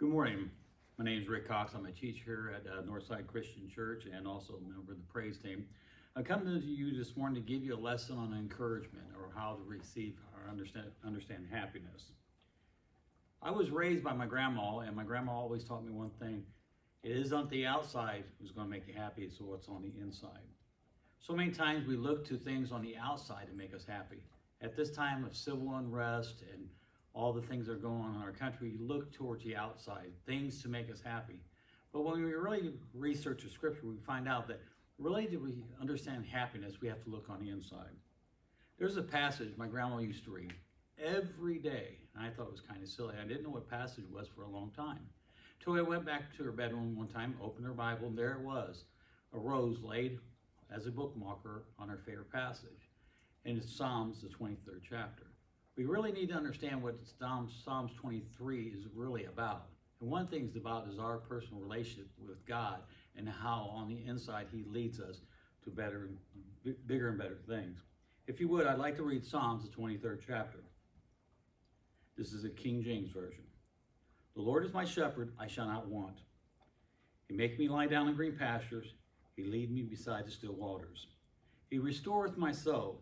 Good morning. My name is Rick Cox. I'm a teacher here at uh, Northside Christian Church and also a member of the praise team. I come to you this morning to give you a lesson on encouragement or how to receive or understand, understand happiness. I was raised by my grandma, and my grandma always taught me one thing. It isn't the outside who's going to make you happy, it's what's on the inside. So many times we look to things on the outside to make us happy. At this time of civil unrest and all the things that are going on in our country, we look towards the outside, things to make us happy. But when we really research the scripture, we find out that really to we understand happiness, we have to look on the inside. There's a passage my grandma used to read every day, and I thought it was kind of silly. I didn't know what passage it was for a long time. Till I went back to her bedroom one time, opened her Bible, and there it was, a rose laid as a bookmarker on her favorite passage. And it's Psalms, the 23rd chapter. We really need to understand what Psalms, Psalms 23 is really about. And one thing it's about is our personal relationship with God and how on the inside He leads us to better, bigger and better things. If you would, I'd like to read Psalms, the 23rd chapter. This is a King James Version. The Lord is my shepherd, I shall not want. He maketh me lie down in green pastures. He lead me beside the still waters. He restoreth my soul.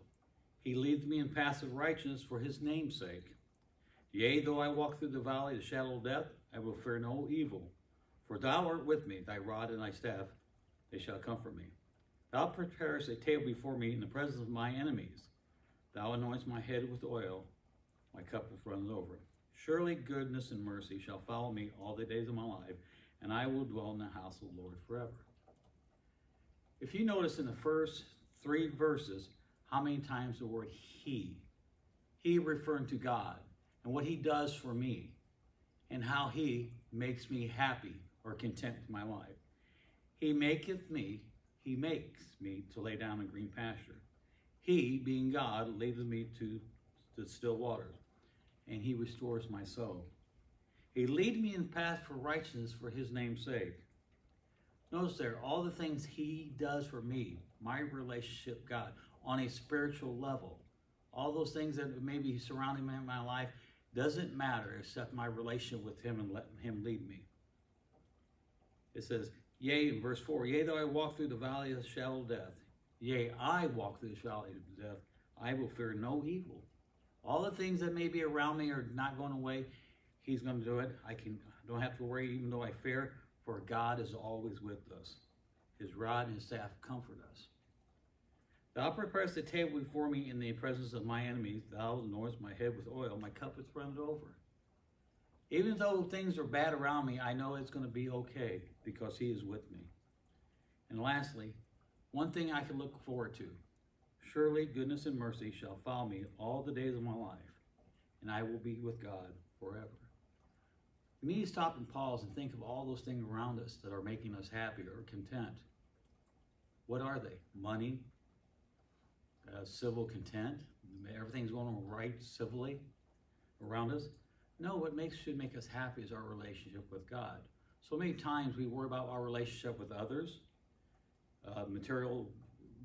He leadeth me in paths of righteousness for his name's sake. Yea, though I walk through the valley of the shadow of death, I will fear no evil. For thou art with me, thy rod and thy staff, they shall comfort me. Thou preparest a table before me in the presence of my enemies. Thou anointest my head with oil, my cup running over. Surely goodness and mercy shall follow me all the days of my life, and I will dwell in the house of the Lord forever. If you notice in the first three verses, how many times the word He, He referring to God, and what He does for me, and how He makes me happy or content with my life. He maketh me, He makes me to lay down in green pasture. He, being God, leadeth me to the still waters and he restores my soul. He lead me in the path for righteousness for his name's sake. Notice there, all the things he does for me, my relationship God, on a spiritual level, all those things that may be surrounding me in my life, doesn't matter except my relationship with him and letting him lead me. It says, Yea, in verse 4, Yea, though I walk through the valley of the shadow of death, yea, I walk through the valley of death, I will fear no evil. All the things that may be around me are not going away. He's going to do it. I can don't have to worry, even though I fear, for God is always with us. His rod and his staff comfort us. Thou preparest a table before me in the presence of my enemies. Thou anointest my head with oil. My cup is runneth over. Even though things are bad around me, I know it's going to be okay because he is with me. And lastly, one thing I can look forward to Surely goodness and mercy shall follow me all the days of my life, and I will be with God forever. We need to stop and pause and think of all those things around us that are making us happy or content. What are they? Money, uh, civil content, everything's going right civilly around us. No, what makes should make us happy is our relationship with God. So many times we worry about our relationship with others, uh, material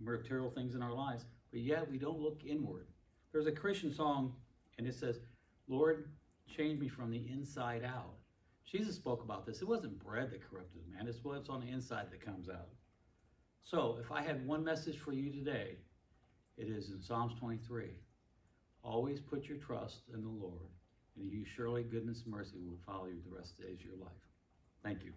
material things in our lives, but yet we don't look inward. There's a Christian song, and it says, Lord, change me from the inside out. Jesus spoke about this. It wasn't bread that corrupted man, it's what's on the inside that comes out. So, if I had one message for you today, it is in Psalms 23. Always put your trust in the Lord, and you surely goodness and mercy will follow you the rest of the days of your life. Thank you.